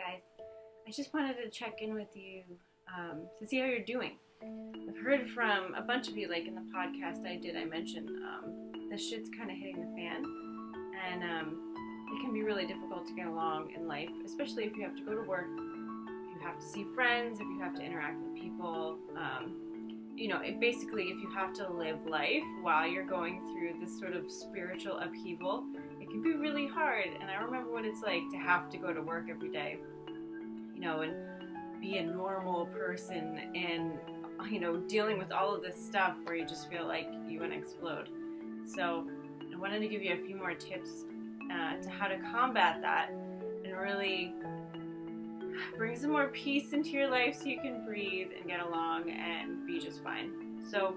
guys. I just wanted to check in with you um, to see how you're doing. I've heard from a bunch of you, like in the podcast I did, I mentioned um, the shit's kind of hitting the fan, and um, it can be really difficult to get along in life, especially if you have to go to work, if you have to see friends, if you have to interact with people. Um, you know, it basically, if you have to live life while you're going through this sort of spiritual upheaval, can be really hard. And I remember what it's like to have to go to work every day, you know, and be a normal person and, you know, dealing with all of this stuff where you just feel like you want to explode. So I wanted to give you a few more tips uh, to how to combat that and really bring some more peace into your life so you can breathe and get along and be just fine. So,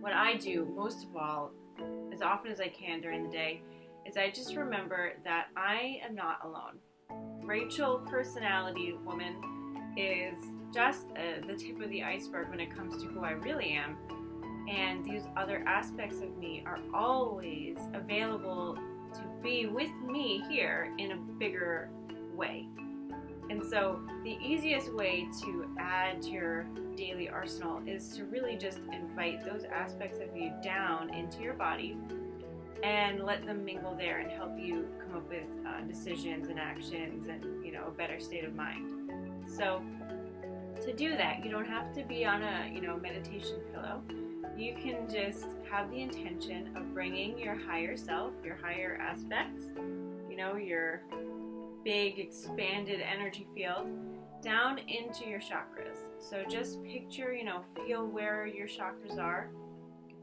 what I do most of all, as often as I can during the day, is I just remember that I am not alone. Rachel, personality woman, is just uh, the tip of the iceberg when it comes to who I really am. And these other aspects of me are always available to be with me here in a bigger way. And so, the easiest way to add to your daily arsenal is to really just invite those aspects of you down into your body and let them mingle there and help you come up with uh, decisions and actions and you know a better state of mind. So, to do that, you don't have to be on a you know meditation pillow. You can just have the intention of bringing your higher self, your higher aspects, you know, your big expanded energy field down into your chakras. So just picture, you know, feel where your chakras are.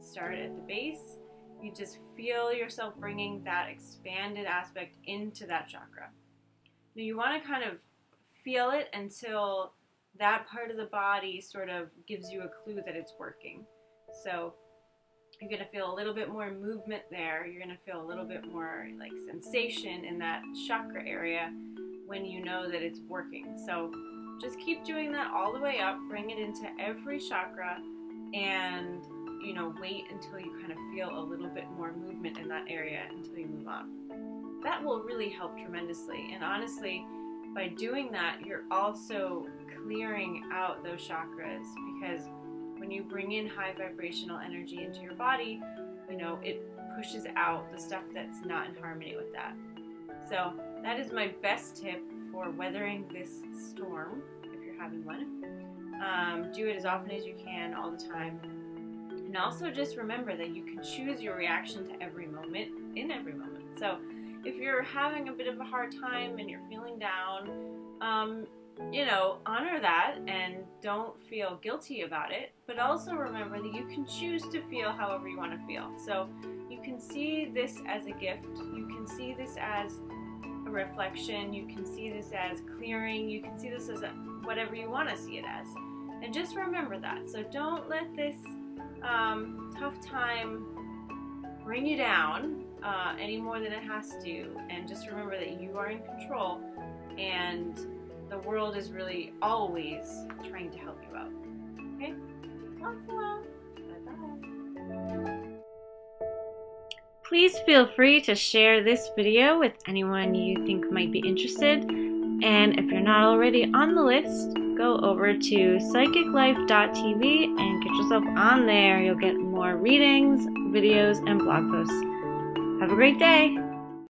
Start at the base. You just feel yourself bringing that expanded aspect into that chakra. Now you want to kind of feel it until that part of the body sort of gives you a clue that it's working. So you're going to feel a little bit more movement there. You're going to feel a little bit more like sensation in that chakra area when you know that it's working. So just keep doing that all the way up. Bring it into every chakra and you know wait until you kind of feel a little bit more movement in that area until you move on. That will really help tremendously. And honestly, by doing that, you're also clearing out those chakras because when you bring in high vibrational energy into your body, you know, it pushes out the stuff that's not in harmony with that. So, that is my best tip for weathering this storm if you're having one. Um, do it as often as you can, all the time. And also just remember that you can choose your reaction to every moment in every moment. So, if you're having a bit of a hard time and you're feeling down, um, you know, honor that and don't feel guilty about it, but also remember that you can choose to feel however you want to feel. So you can see this as a gift, you can see this as a reflection, you can see this as clearing, you can see this as a, whatever you want to see it as. And just remember that. So don't let this um, tough time bring you down uh, any more than it has to. And just remember that you are in control and the world is really always trying to help you out. Okay? Lots of love. Bye-bye. Please feel free to share this video with anyone you think might be interested. And if you're not already on the list, go over to psychiclife.tv and yourself on there. You'll get more readings, videos, and blog posts. Have a great day!